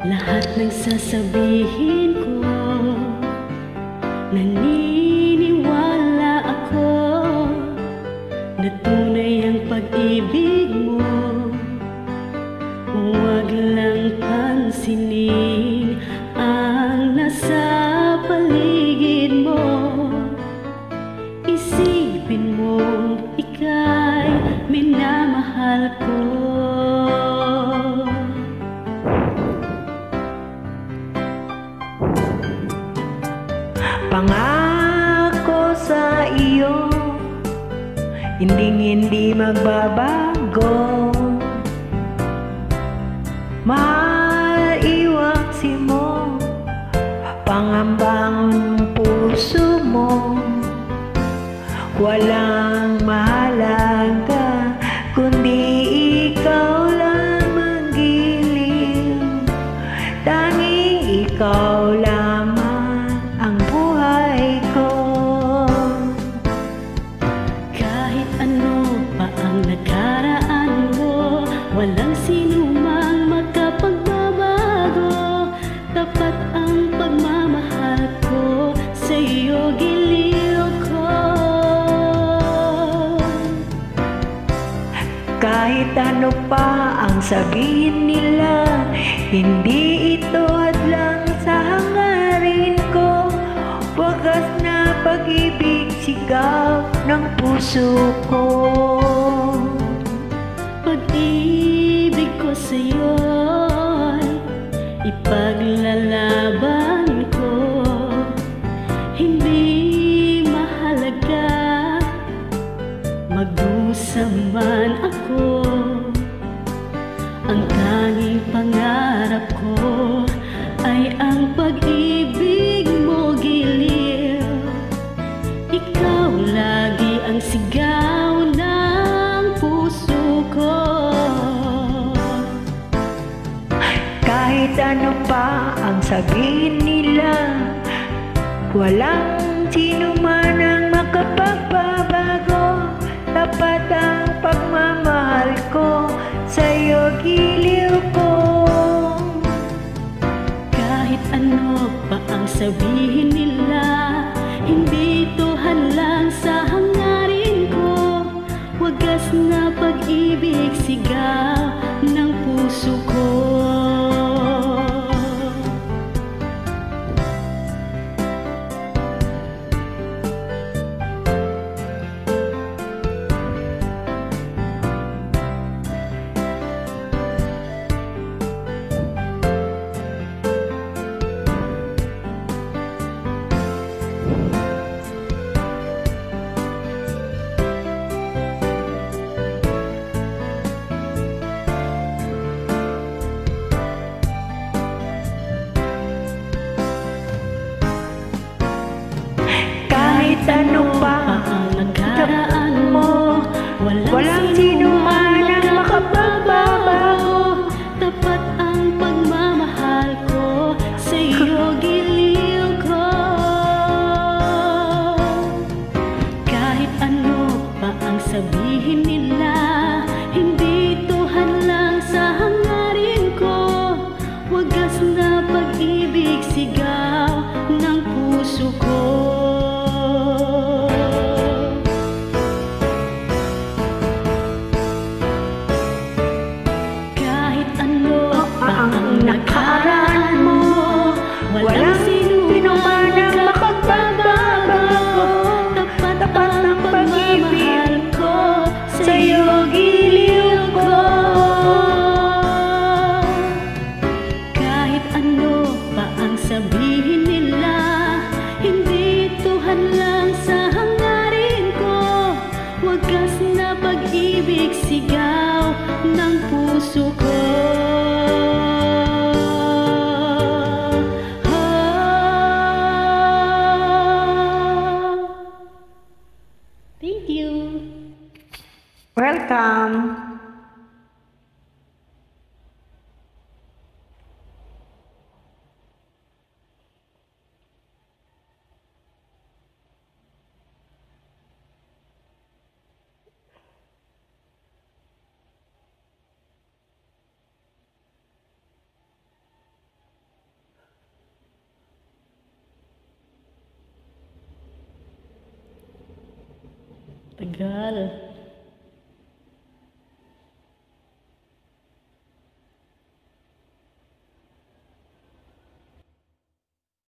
Lahat ng sasabihin ko Naniniwala ako Na tunay ang pag-ibig mo. Huwag lang pansinin Pangako sa iyo Hindi hindi magbabago. Mahal iwaksi mo Pangambang puso mo. Walang mahalaga Kahit ano pa ang sabihin nila Hindi ito hadlang sa hangarin ko. Wagas na pag-ibig sigaw ng puso ko. Pag-ibig ko sa'yo'y ipaglalaban ko. Hindi mahalaga magdusa man ako pangarap ko ay ang pag-ibig mo giliw ikaw lagi ang sigaw ng puso ko. Kahit ano pa ang sabihin nila Walang sabihin nila Hindi ito hadlang sa hangarin ko. Wagas na pag-ibig sigaw ng puso ko sigaw ng puso ko Ah. Thank you. Welcome! Cara.